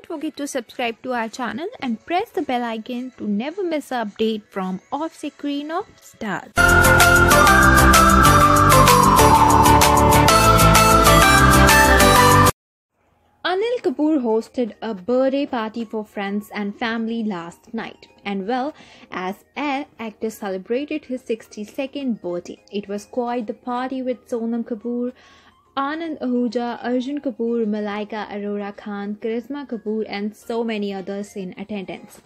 Don't forget to subscribe to our channel and press the bell icon to never miss an update from Off Screen of Stars. Anil Kapoor hosted a birthday party for friends and family last night. And well, as Air actor celebrated his 62nd birthday, it was quite the party with Sonam Kapoor, Anand Ahuja, Arjun Kapoor, Malaika Arora Khan, Karisma Kapoor, and so many others in attendance.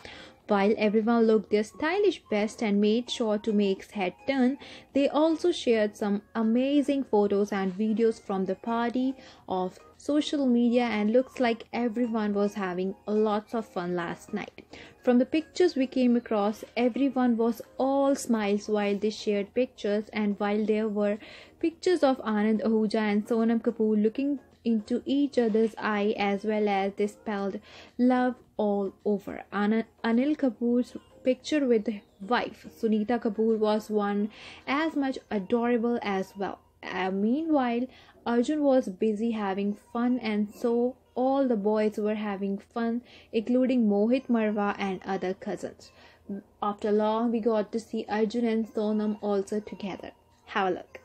While everyone looked their stylish best and made sure to make head turn, they also shared some amazing photos and videos from the party of social media and looks like everyone was having lots of fun last night. From the pictures we came across, everyone was all smiles while they shared pictures and while there were pictures of Anand Ahuja and Sonam Kapoor looking into each other's eye as well as they spelled love all over. Anil Kapoor's picture with wife Sunita Kapoor was one as much adorable as well. Uh, meanwhile, Arjun was busy having fun, and so all the boys were having fun, including Mohit Marwah and other cousins. After long, we got to see Arjun and Sonam also together. Have a look.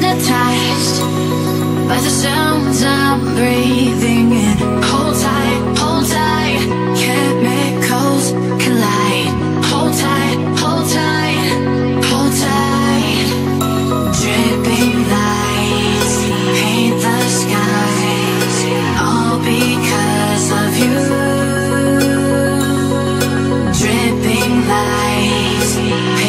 Hypnotized by the sounds I'm breathing in. Hold tight, hold tight, chemicals collide. Hold tight, hold tight, hold tight. Dripping lights paint the skies, all because of you. Dripping lights